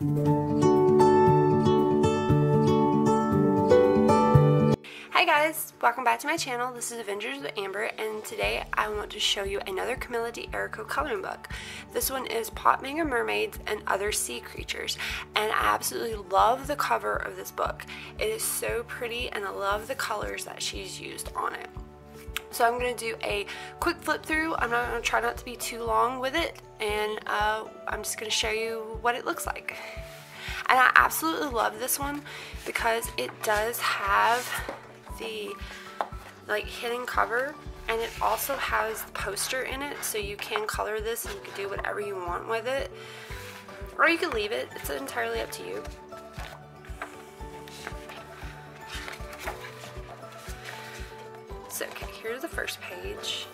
Hi guys, welcome back to my channel. This is Avengers with Amber and today I want to show you another Camilla D'Errico coloring book. This one is Pop Manga Mermaids and Other Sea Creatures and I absolutely love the cover of this book. It is so pretty and I love the colors that she's used on it. So I'm going to do a quick flip through. I'm not going to try not to be too long with it and uh, I'm just going to show you what it looks like. And I absolutely love this one because it does have the like hidden cover and it also has the poster in it so you can color this and you can do whatever you want with it or you can leave it it's entirely up to you so okay here's the first page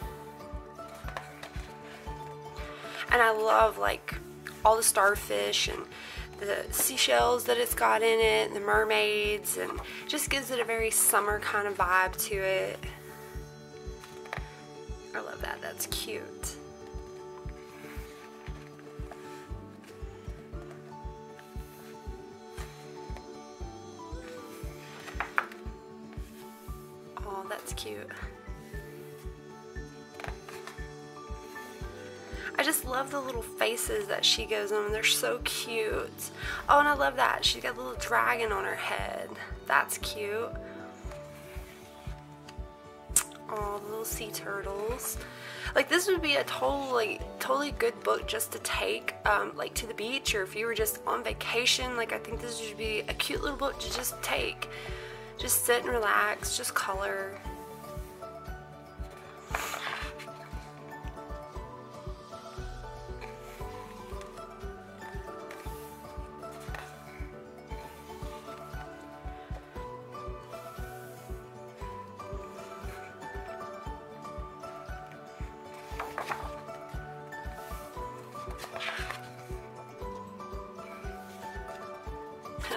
and I love like all the starfish and the seashells that it's got in it, the mermaids, and just gives it a very summer kind of vibe to it. I love that, that's cute. That's cute. I just love the little faces that she goes on. They're so cute. Oh, and I love that. She's got a little dragon on her head. That's cute. Oh, little sea turtles. Like this would be a totally, totally good book just to take, um, like to the beach, or if you were just on vacation. Like I think this would be a cute little book to just take, just sit and relax, just color.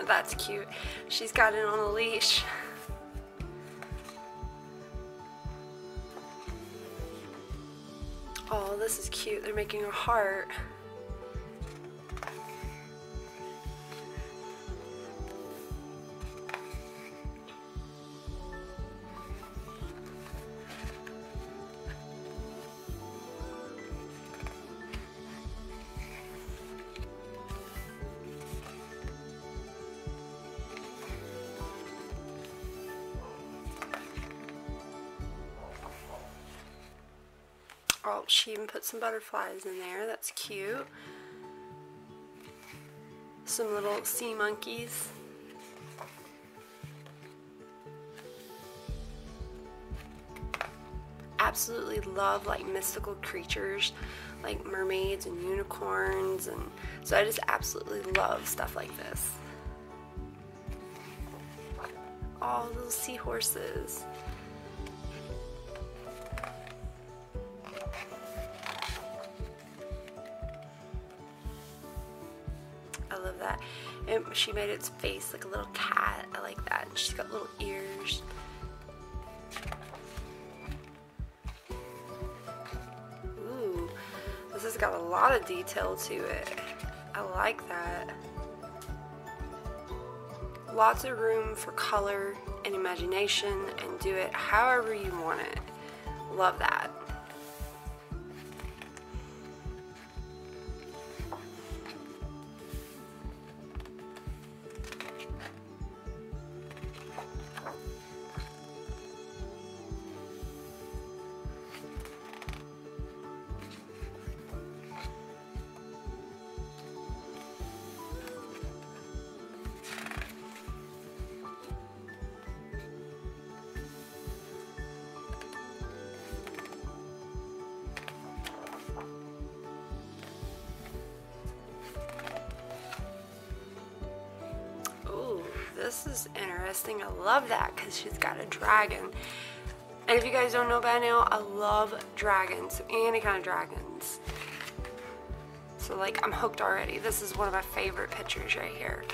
That's cute. She's got it on a leash. Oh, this is cute. They're making a heart. Oh, she even put some butterflies in there. That's cute. Some little sea monkeys. Absolutely love like mystical creatures like mermaids and unicorns and so I just absolutely love stuff like this. All little seahorses. And she made its face like a little cat. I like that. And she's got little ears. Ooh, this has got a lot of detail to it. I like that. Lots of room for color and imagination and do it however you want it. Love that. This is interesting. I love that because she's got a dragon. And if you guys don't know by now, I love dragons. Any kind of dragons. So like, I'm hooked already. This is one of my favorite pictures right here.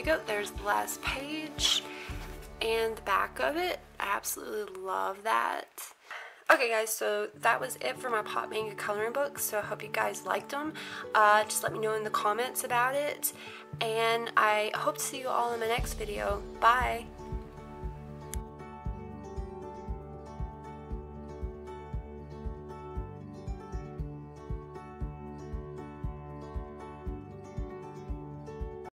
You go. There's the last page and the back of it. I absolutely love that. Okay guys, so that was it for my Pop Manga coloring book, so I hope you guys liked them. Uh, just let me know in the comments about it, and I hope to see you all in my next video. Bye!